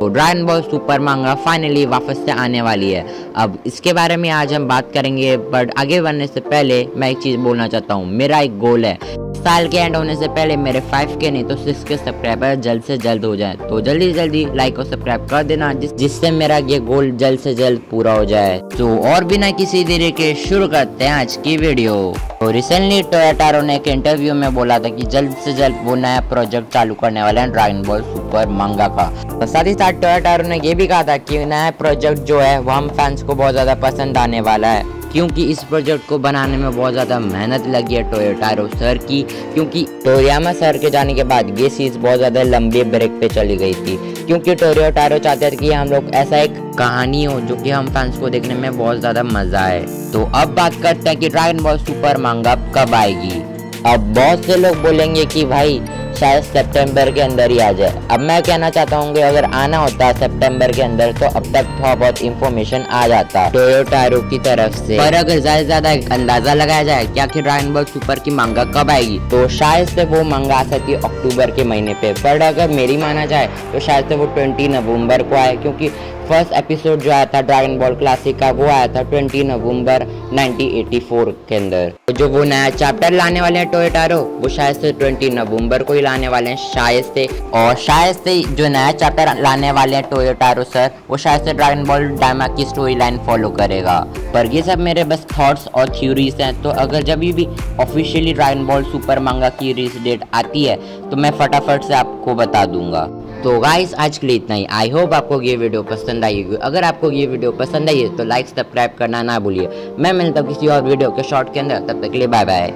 तो Dragon Ball Super manga finally वापस से आने वाली है। अब इसके बारे में आज हम बात करेंगे बट आगे बढ़ने से पहले मैं एक चीज़ बोलना चाहता हूँ। मेरा एक गोल है। साल के एंड होने से पहले मेरे फाइव के नहीं तो सिक्स के सब्सक्राइबर जल्द से जल्द हो जाए। तो जल्दी जल्दी लाइक और सब्सक्राइब कर देना, जिस, जिससे मेरा ये गोल जल्द से जल्द पूरा हो जाए। तो और बिना किसी देरी के शुरू करते हैं आज की वीडियो तो रिसेंटली टोयोटारो ने एक इंटरव्यू में बोला था कि जल्द से जल्द वो नया प्रोजेक्ट चालू करने वाले हैं बॉल सुपर मंगा का। तो साथ ही साथ टोयोटारो ने ये भी कहा था कि नया प्रोजेक्ट जो है, वो हम फैंस को बहुत ज़्यादा पसंद आने वाला है। क्योंकि इस प्रोजेक्ट को बनाने में बहुत ज़्यादा मेहनत लगी है टोयोटारो सर की, क्योंकि टोरियामा सर के जाने के बाद ये चीज़ बहुत ज़्यादा लंबी ब्रेक पे चली गई थी। क्योंकि टोरियोटारो चाहते थे कि हम लोग ऐसा एक कहानी हो जो कि हम फैंस को देखने में बहुत ज़्यादा मज़ा आए। तो अब बात करते हैं कि ड्रैगन बॉल सुपर मांगा कब आएगी। अब बहुत से लोग बोलेंगे कि भाई शायद सितंबर के अंदर ही आ जाए। अब मैं कहना चाहता हूँ कि अगर आना होता सितंबर के अंदर तो अब तक थोड़ा बहुत इन्फॉर्मेशन आ जाता। टोयोटारो की तरफ़ से। पर अगर ज़्यादा ज़्यादा अंदाज़ा लगाया जाए क्या कि बॉल सुपर की मांगा कब आएगी? तो शायद से वो मांगा आ सकती है अक्टूबर के महीने पे। पर अगर मेरी माना जाए तो शायद से वो ट्वेंटी नवंबर को आए क्योंकि फ़र्स्ट एपिसोड जो आया था ड्रैगन बॉल क्लासिक का, वो आया था 20 नवंबर 1984 के अंदर। तो जो वो नया चैप्टर लाने वाले हैं टोयोटारो वो शायद से 20 नवंबर को ही लाने वाले हैं, शायद से। और शायद से जो नया चैप्टर लाने वाले हैं टोयोटारो सर वो शायद से ड्रैगन बॉल डायमा की स्टोरी लाइन फॉलो करेगा। पर ये सब मेरे बस थॉट्स और थ्योरीज हैं तो अगर जब भी ऑफिशियली ड्रैगन बॉल सुपर मांगा की रिलीज़ डेट आती है तो मैं फटाफट से आपको बता दूँगा। तो गाइस आज के लिए इतना ही। आई होप आपको ये वीडियो पसंद आई होगी। अगर आपको ये वीडियो पसंद आई है तो लाइक सब्सक्राइब करना ना भूलिए। मैं मिलता हूँ किसी और वीडियो के शॉर्ट के अंदर। तब तक के लिए बाय बाय